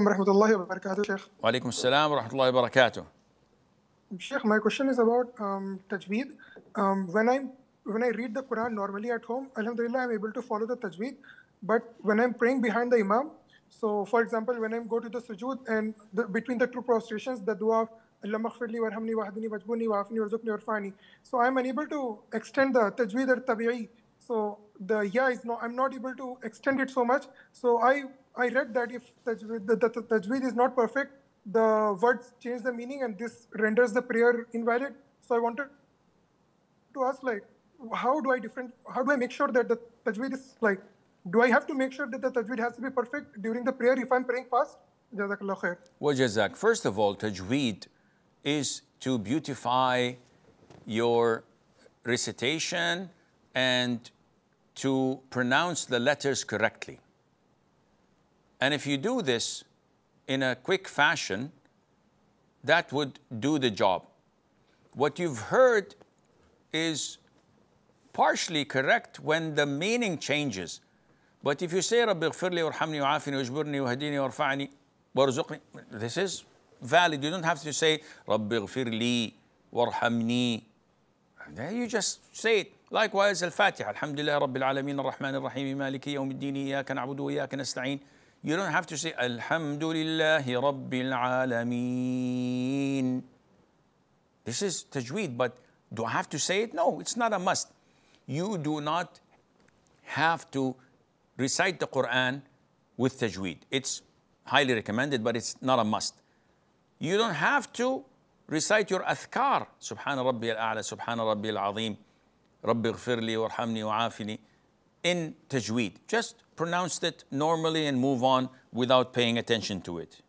ورحمة الله وبركاته Sheikh. وعليكم السلام ورحمة الله وبركاته. Sheikh, my question is about um, tajweed. Um, when I when I read the Quran normally at home, Alhamdulillah, I'm able to follow the tajweed. But when I'm praying behind the Imam, so for example, when I go to the sujood and the, between the two prostrations, the dua of Allah maghfirli warhamni wahdini wajbuni wafni warzuqni warfani. So I'm unable to extend the tajweed or tabi'i. So the ya is not, I'm not able to extend it so much. So I I read that if the, the tajweed is not perfect, the words change the meaning and this renders the prayer invalid. So I wanted to ask, like, how do I different? How do I make sure that the tajweed is like? Do I have to make sure that the tajweed has to be perfect during the prayer if I'm praying fast? Jazakallah khair. Well, Jazak, first of all, tajweed is to beautify your recitation and to pronounce the letters correctly. And if you do this in a quick fashion, that would do the job. What you've heard is partially correct when the meaning changes. But if you say رب اغفر لي وارحمني وعافني واجبرني وهديني وارفعني وارزقني this is valid. You don't have to say رب اغفر لي وارحمني There you just say it. Likewise الفاتحة الحمد لله رب العالمين الرحمن الرحيم مالك يوم الدين إياك نعبد وإياك نستعين You don't have to say Alhamdulillahi Rabbil Alameen. This is tajweed, but do I have to say it? No, it's not a must. You do not have to recite the Quran with tajweed. It's highly recommended, but it's not a must. You don't have to recite your athkar. Subhana Rabbi al-A'la, Subhana Rabbi al-Azim, Rabbi ighfirli warhamni wa'afini in tajweed. Just pronounce it normally and move on without paying attention to it.